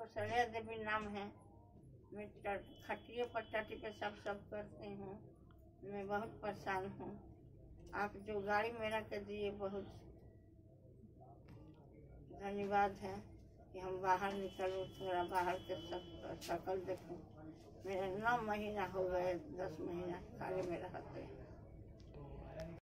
कौशल्या देवी नाम है। मैं खटिए पर चट के सब सब करती हूँ। मैं बहुत परेशान हूँ। आप जो गाड़ी मेरा के दिए बहुत धन्यवाद है कि हम बाहर निकलूँ, थोड़ा बाहर के सब शक्ल देखूँ। मेरा नौ महीना हो गए, दस महीना खाली में रहते।